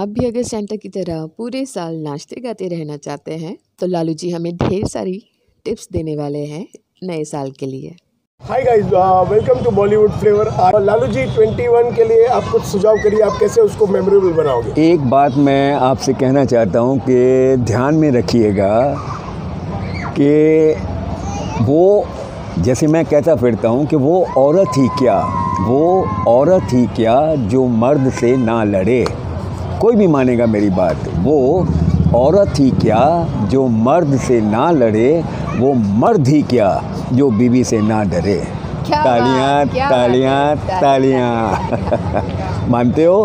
आप भी अगर सेंटा की तरह पूरे साल नाचते गाते रहना चाहते हैं तो लालू जी हमें ढेर सारी टिप्स देने वाले हैं नए साल के लिए। Hi guys welcome to Bollywood flavour Lalu ji 21 के लिए आप कुछ सुझाव करिए आप कैसे उसको मेमोरेबल बनाओगे? एक बात मैं आपसे कहना चाहता हूँ कि ध्यान में रखिएगा कि वो जैसे मैं कहता फिरता हूँ कि वो औरत ही क्या वो औरत ही क्या जो मर्द से ना लड़े। कोई भी मानेगा मेरी बात वो औरत ही क्या जो मर्द से ना लड़े वो मर्द ही क्या जो बीवी से ना डरे। तालियाँ तालियाँ तालियाँ। मानते हो?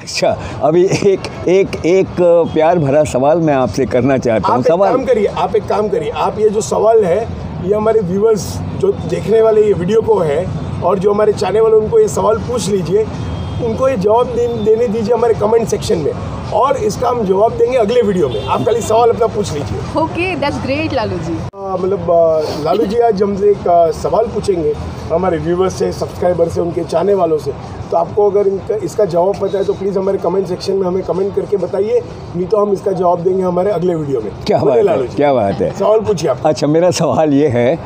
अच्छा अभी एक एक एक प्यार भरा सवाल मैं आपसे करना चाहता हूँ। आप एक सवाल काम करिए आप एक काम करिए आप ये जो सवाल है ये हमारे व्यूवर्स जो देखने वाले ये वीडियो को है और जो हमारे चाहने वाले उनको ये सवाल पूछ लीजिए। उनको ये जवाब दे, देने दीजिए हमारे कमेंट सेक्शन में। और इसका हम जवाब देंगे अगले वीडियो में। आप खाली सवाल अपना पूछ लीजिए। Okay that's great Lalu ji. मतलब लालू जी आज हमसे एक सवाल पूछेंगे हमारे व्यूवर्स से सब्सक्राइबर से उनके चाहने वालों से। तो आपको अगर इनका इसका जवाब पता है तो प्लीज़ हमारे कमेंट सेक्शन में हमें कमेंट करके बताइए नहीं तो हम इसका जवाब देंगे हमारे अगले वीडियो में। क्या बात है क्या बात है। सवाल पूछिए आप। अच्छा मेरा सवाल ये है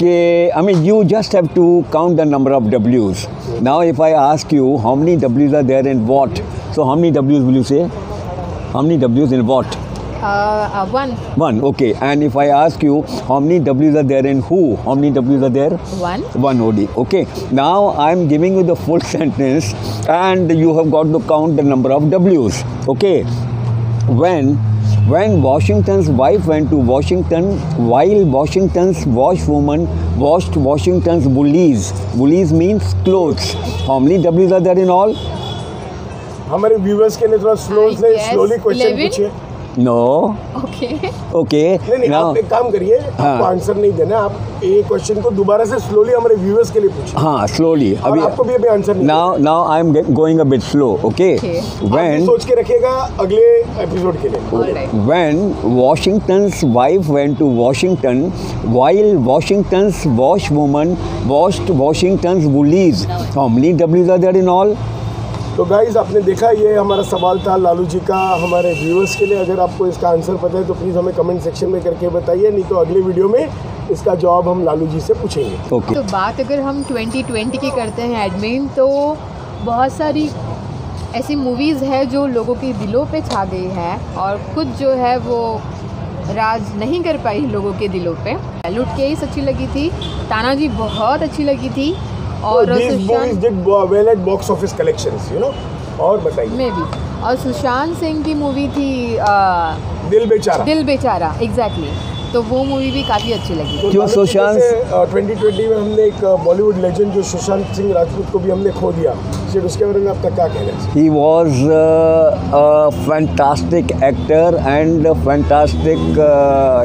कि I mean you just have to count the number of डब्ल्यूज now if I ask you how many डब्ल्यूज are there in what so how many डब्ल्यूज will you से how many डब्ल्यूज in what One one okay and if i ask you how many w's are there in who how many w's are there one one OD. Okay, now I'm giving you the full sentence, and you have got to count the number of W's. Okay, when when Washington's wife went to Washington, while Washington's washwoman washed Washington's woolies. Woolies means clothes. How many W's are there in all? हमारे viewers के लिए थोड़ा slow I से guess slowly question 11? पूछिए No. Okay Okay. नहीं नहीं now, आप एक काम करिए आपको हाँ। आंसर नहीं देना आप ये क्वेश्चन को दोबारा से स्लोली हमारे व्यूवर्स के लिए पूछिए हाँ slowly. और आपको भी अभी आंसर नहीं going a bit slow. Okay. Okay. देना। आप When भी सोच के रखिएगा अगले एपिसोड के लिए alright When Washington's wife went to Washington, while Washington's washwoman washed Washington's woolies, how many W's are there in all? तो गाइज़ आपने देखा ये हमारा सवाल था लालू जी का हमारे व्यूअर्स के लिए। अगर आपको इसका आंसर पता है तो प्लीज़ हमें कमेंट सेक्शन में करके बताइए नहीं तो अगले वीडियो में इसका जवाब हम लालू जी से पूछेंगे। Okay. तो बात अगर हम 2020 की करते हैं एडमिन तो बहुत सारी ऐसी मूवीज़ है जो लोगों के दिलों पे छा गई है और कुछ जो है वो राज नहीं कर पाई लोगों के दिलों पे। लुट के ही अच्छी लगी थी तानाजी बहुत अच्छी लगी थी। और सुशांत और सुशांत सिंह की मूवी थी आ, दिल बेचारा। दिल बेचारा एग्जैक्टली exactly. तो वो मूवी भी काफ़ी अच्छी लगी। तो क्यों सुशांत? ट्वेंटी ट्वेंटी में हमने एक बॉलीवुड लेजेंड जो सुशांत सिंह राजपूत को भी हमने खो दिया। उसके बारे में आपका क्या कह रहे ही? Was fantastic actor and fantastic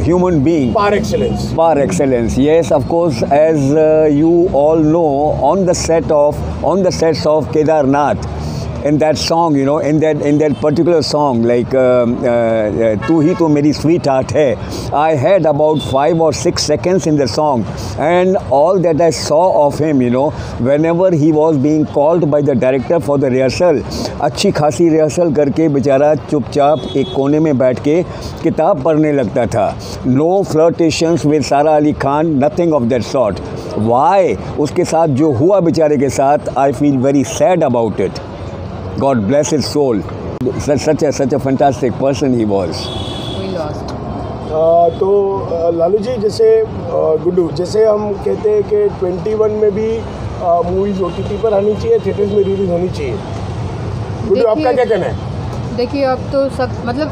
human being par excellence par of course as you all know on the set of on the sets of Kedarnath in that song, you know, in that in that particular song, like um, uh, uh, "Tu Hi To Meri Sweetheart Hai," I had about five or six seconds in the song, and all that I saw of him, you know, whenever he was being called by the director for the rehearsal, अच्छी खासी rehearsal करके बेचारा चुपचाप एक कोने में बैठ के किताब पढ़ने लगता था no flirtations with Sara Ali Khan nothing of that sort why उसके साथ जो हुआ बेचारे के साथ I feel very sad about it God bless is soul such a such a fantastic person he was. We lost. Uh, तो लालू जी जैसे गुड्डू जैसे हम कहते हैं कि 21 में भी मूवीज़ ओ टी पर आनी चाहिए थिएटर्स में रिलीज़ होनी चाहिए। गुड्डू आपका क्या कहना है? देखिए अब तो सब मतलब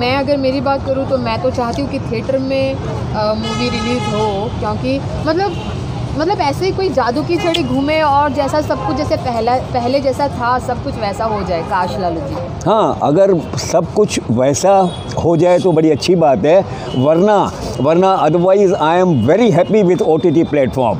मैं अगर मेरी बात करूँ तो मैं तो चाहती हूँ कि थिएटर में मूवी रिलीज़ हो क्योंकि मतलब मतलब ऐसे ही कोई जादू की छड़ी घूमे और जैसा सब कुछ जैसे पहला पहले जैसा था सब कुछ वैसा हो जाए काश लालू जी। हाँ अगर सब कुछ वैसा हो जाए तो बड़ी अच्छी बात है वरना वरना otherwise I am very happy with O T T platform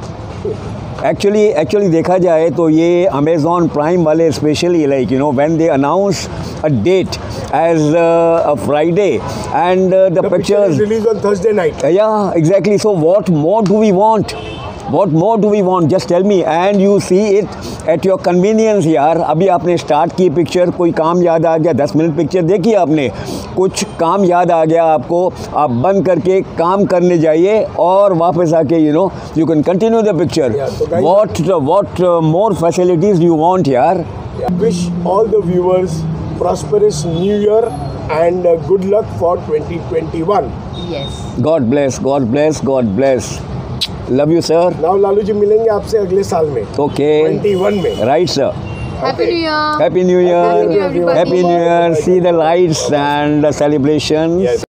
actually actually देखा जाए तो ये अमेज़ॉन प्राइम वाले specially like you know when they announce a date as a Friday and the The picture is pictures released on Thursday night. yeah exactly. So what more do we want? What more do we want just tell me. And you see it at your convenience यार अभी आपने start की picture कोई काम याद आ गया दस minute picture देखी आपने? कुछ काम याद आ गया आपको आप बंद करके काम करने जाइए और वापस आके you know you can continue the picture what what more facilities you want यार wish all the viewers prosperous new year and uh, good luck for 2021 yes God bless God bless God bless love you sir now Lalu ji मिलेंगे आपसे अगले साल में okay 21 में right sir happy new year Happy New Year. Happy New Year, everybody. Happy New Year. See the lights and the celebration. Yes.